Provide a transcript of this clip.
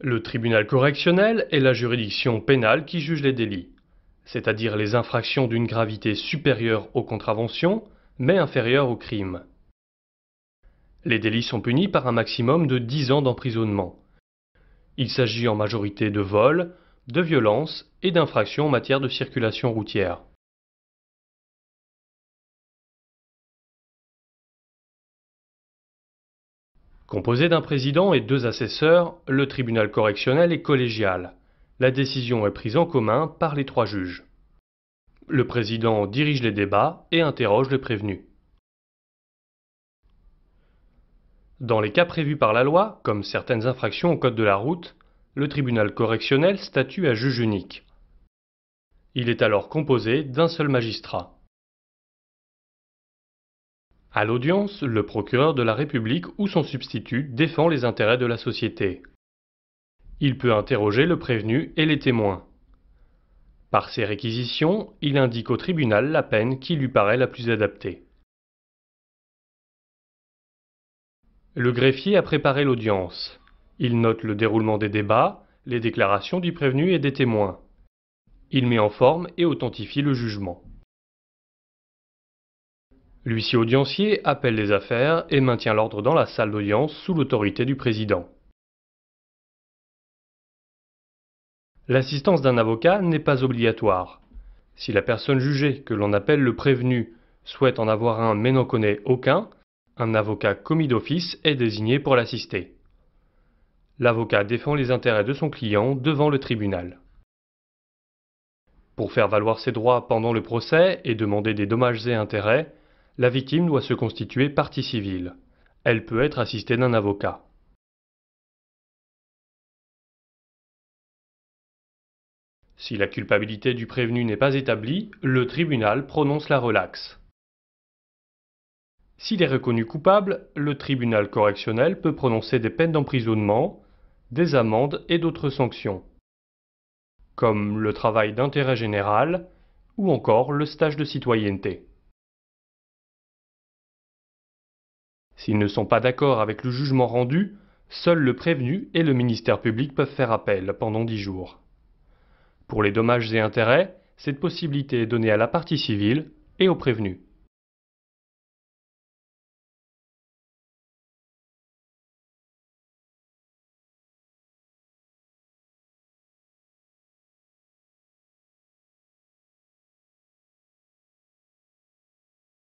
Le tribunal correctionnel est la juridiction pénale qui juge les délits, c'est-à-dire les infractions d'une gravité supérieure aux contraventions, mais inférieure aux crimes. Les délits sont punis par un maximum de 10 ans d'emprisonnement. Il s'agit en majorité de vol, de violence et d'infractions en matière de circulation routière. Composé d'un président et deux assesseurs, le tribunal correctionnel est collégial. La décision est prise en commun par les trois juges. Le président dirige les débats et interroge le prévenu. Dans les cas prévus par la loi, comme certaines infractions au code de la route, le tribunal correctionnel statue à juge unique. Il est alors composé d'un seul magistrat. À l'audience, le procureur de la République ou son substitut défend les intérêts de la société. Il peut interroger le prévenu et les témoins. Par ses réquisitions, il indique au tribunal la peine qui lui paraît la plus adaptée. Le greffier a préparé l'audience. Il note le déroulement des débats, les déclarations du prévenu et des témoins. Il met en forme et authentifie le jugement. L'huissier audiencier appelle les affaires et maintient l'ordre dans la salle d'audience sous l'autorité du président. L'assistance d'un avocat n'est pas obligatoire. Si la personne jugée, que l'on appelle le prévenu, souhaite en avoir un mais n'en connaît aucun, un avocat commis d'office est désigné pour l'assister. L'avocat défend les intérêts de son client devant le tribunal. Pour faire valoir ses droits pendant le procès et demander des dommages et intérêts, la victime doit se constituer partie civile. Elle peut être assistée d'un avocat. Si la culpabilité du prévenu n'est pas établie, le tribunal prononce la relaxe. S'il est reconnu coupable, le tribunal correctionnel peut prononcer des peines d'emprisonnement, des amendes et d'autres sanctions, comme le travail d'intérêt général ou encore le stage de citoyenneté. S'ils ne sont pas d'accord avec le jugement rendu, seul le prévenu et le ministère public peuvent faire appel pendant dix jours. Pour les dommages et intérêts, cette possibilité est donnée à la partie civile et au prévenu.